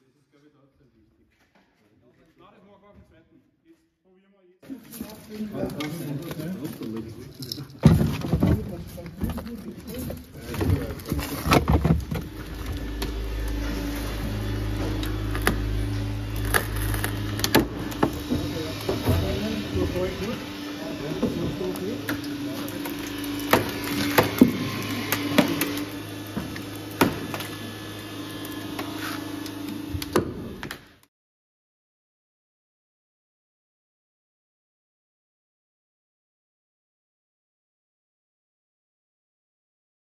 das ist, glaube ich, trotzdem wichtig. Nein, das machen wir auf den zweiten. Jetzt probieren wir jetzt.